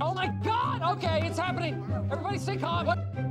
Oh my god! Okay, it's happening. Everybody stay calm. What?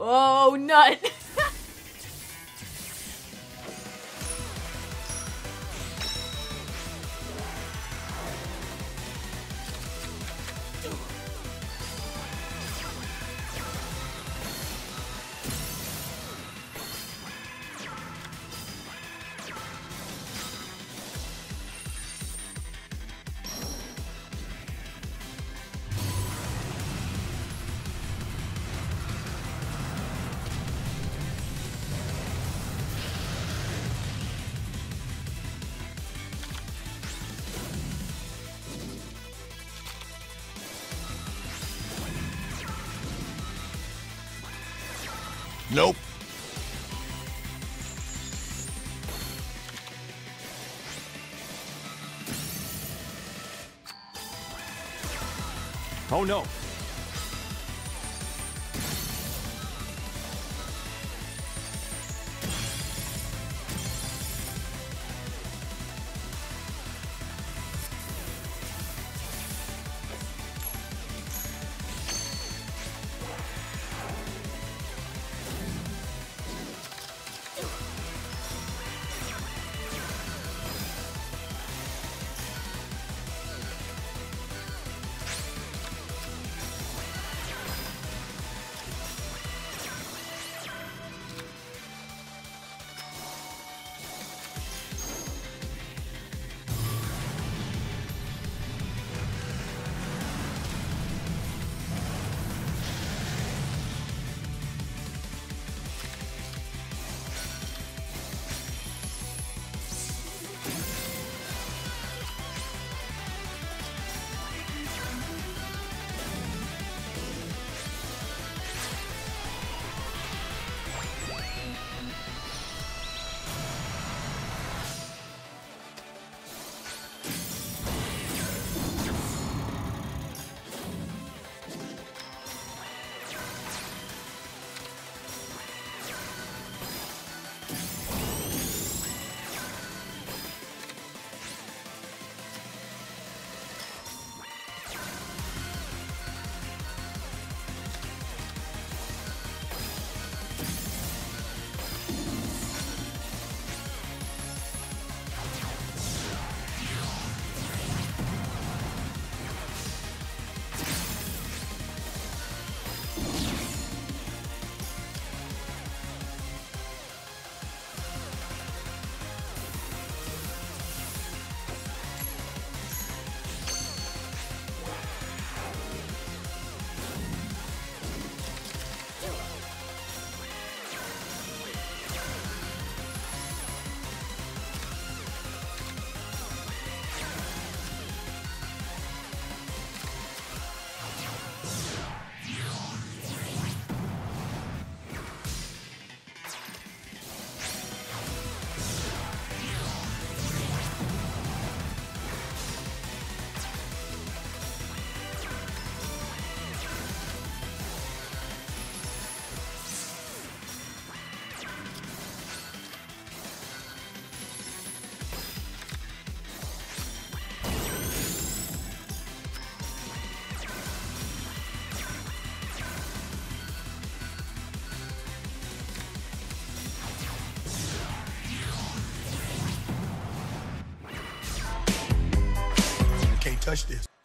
Oh, nut. Nope. Oh no. Touch this.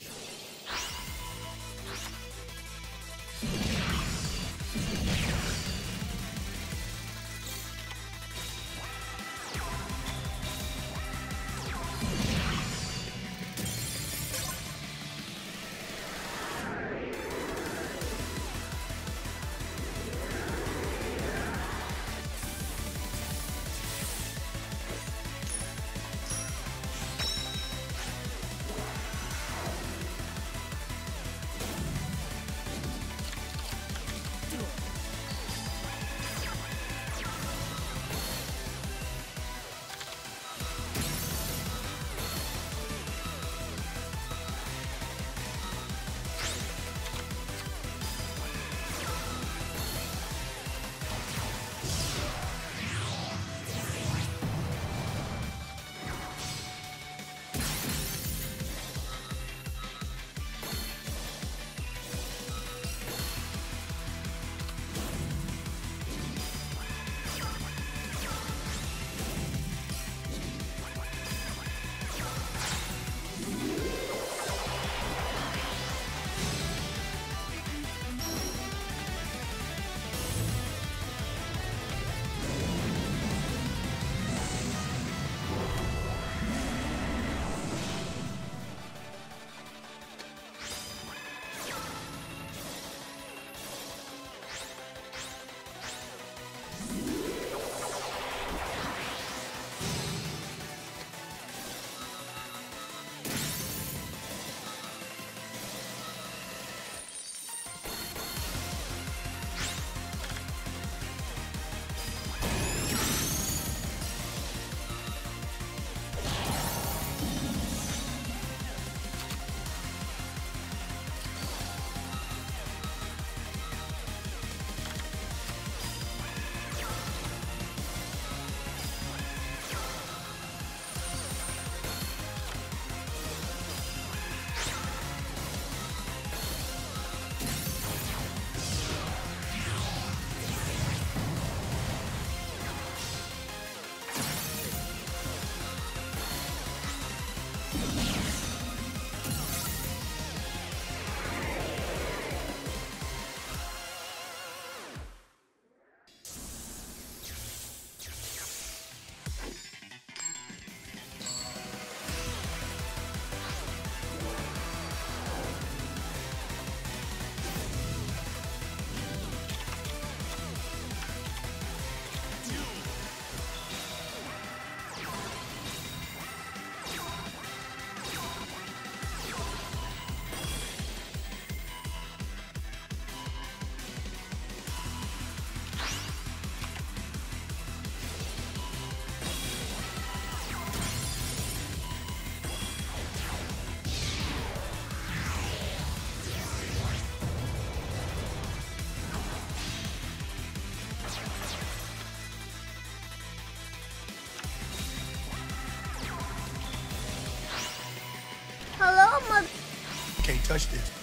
Touch this.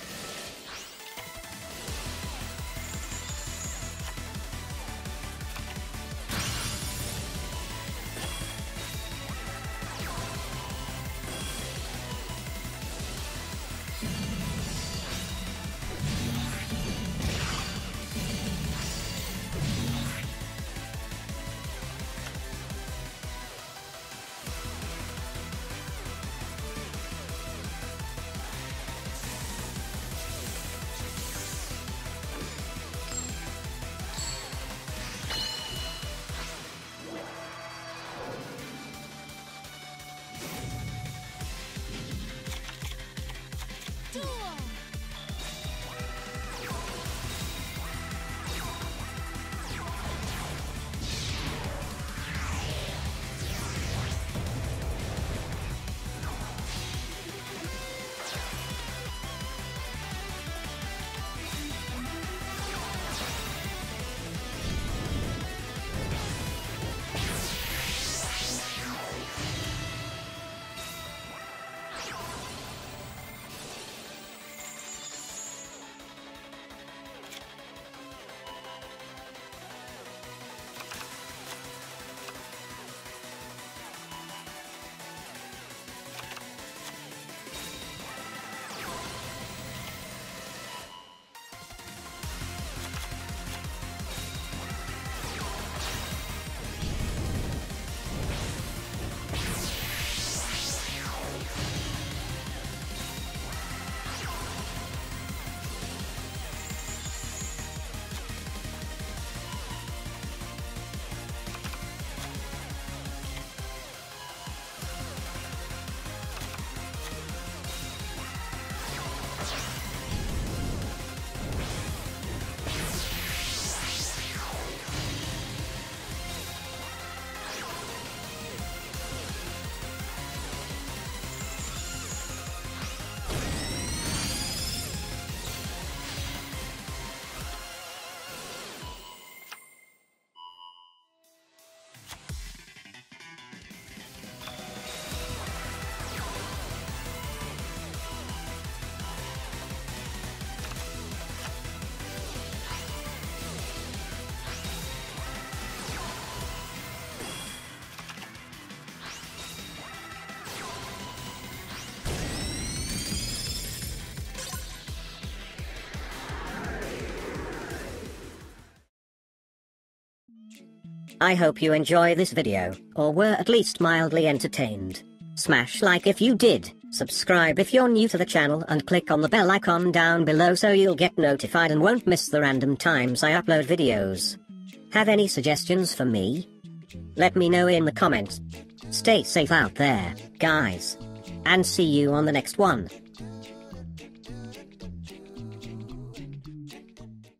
I hope you enjoy this video, or were at least mildly entertained. Smash like if you did, subscribe if you're new to the channel and click on the bell icon down below so you'll get notified and won't miss the random times I upload videos. Have any suggestions for me? Let me know in the comments. Stay safe out there, guys. And see you on the next one.